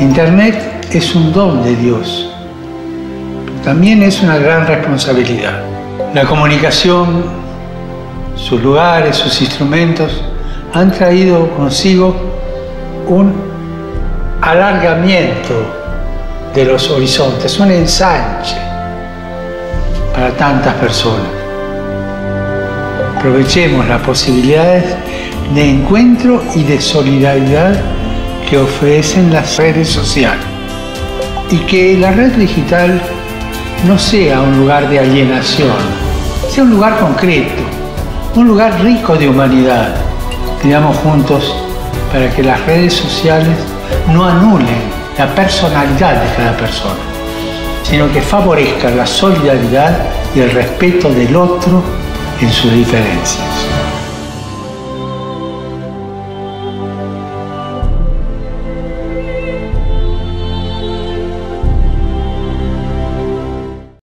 Internet es un don de Dios. También es una gran responsabilidad. La comunicación, sus lugares, sus instrumentos han traído consigo un alargamiento de los horizontes, un ensanche para tantas personas. Aprovechemos las posibilidades de encuentro y de solidaridad que ofrecen las redes sociales y que la red digital no sea un lugar de alienación, sea un lugar concreto, un lugar rico de humanidad. Creamos juntos para que las redes sociales no anulen la personalidad de cada persona, sino que favorezcan la solidaridad y el respeto del otro en sus diferencias.